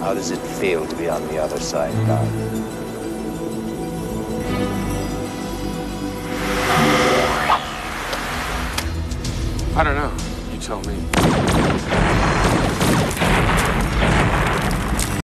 How does it feel to be on the other side, now? I don't know. You tell me.